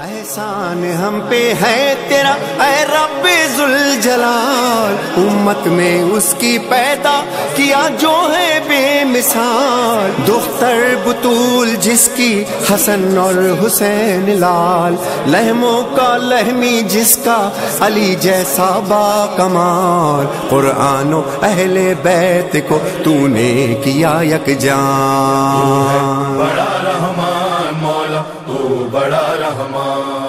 احسان ہم پہ ہے تیرا، اے رب ذوالجلال۔ امت میں اس کی پیدا کیا جو ہے بے مثال۔ دختر بطول جس کی حسن اور حسین لال۔ لہموں کا لہمی جس کا علی جیسا با کمال۔ قرآن و اہل بیت کو تو نے کیا یک جان۔ بڑا تو بڑا رحمان